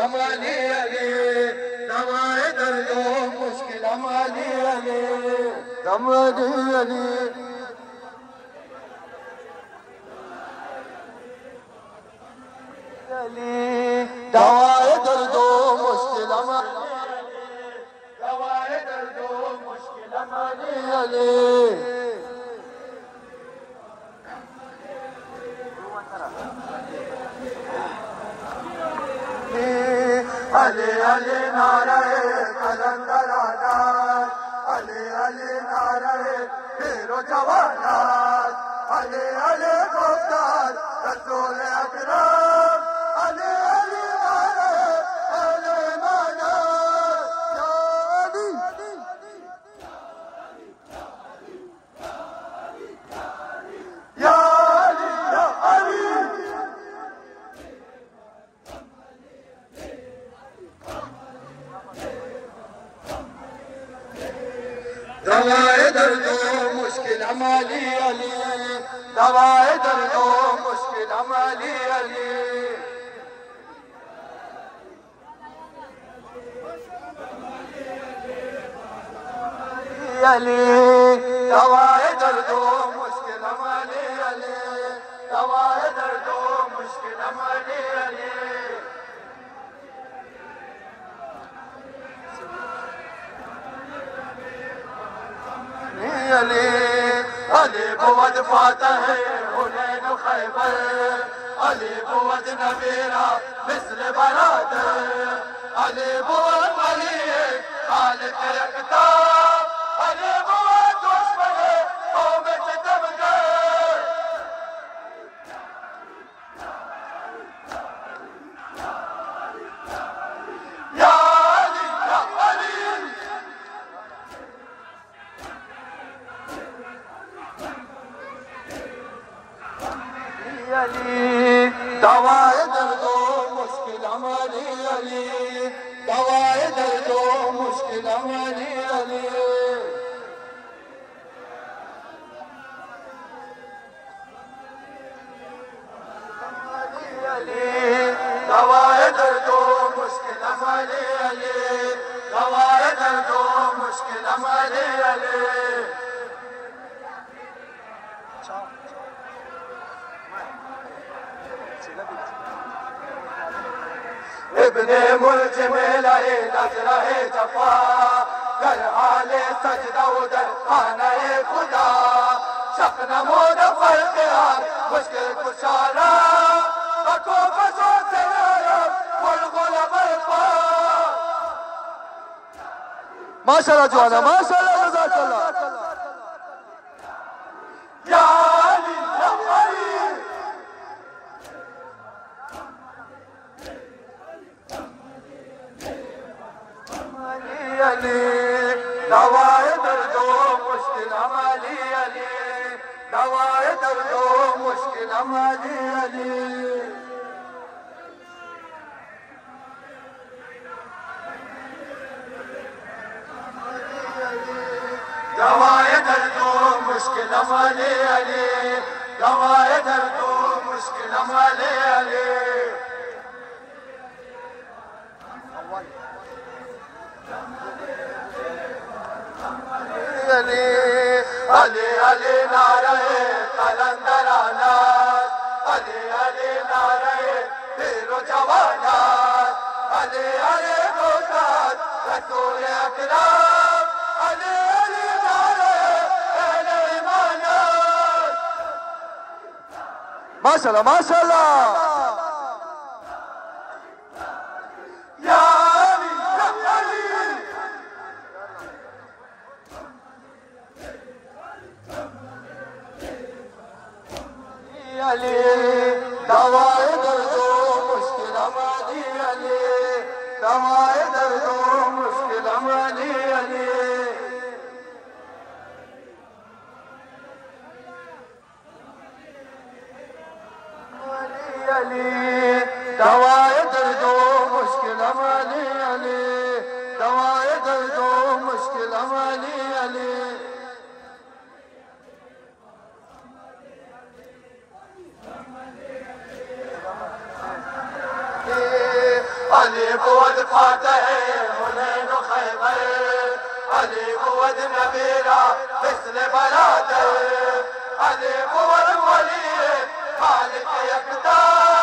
मुश्किल हमारी अली दवाए दर्दो मुश्किल हमारी अली हमारी अली दवाए अली अली नारे कलंदराना अली अली नारे हीरो जवाना अली अली मुख्तार रसूल अकरम دوايد العلوم مشكلة مالية لي دوايد العلوم مشكلة مالية لي يلي دوايد अली मिस्र बरादर। अली बुवद अली खालिक علی گوائے در دو ابن نظرہ جفا گر حال سجدہ ادھر خانہ خدا شخ و فرق آر مشکل کشارہ۔ ماشاءالله جوانا ماشاءالله جزاك الله. محمد علي قوايد الدوم مشكلة مالي علي قوايد الدوم مشكلة مالي علي علي علي ناري قلندرانا ale ale narae tero jawana ale ale gosat rasul e akram ale ale narae ale manan mashallah mashallah amaniyeni Dava eder doğum muskil amaniyeni Amaniyeni Dava eder قوت فاتح حنین و خیبر. علی قوت نبیرا مثل بلاده. علی قوت ولی خالق یکتار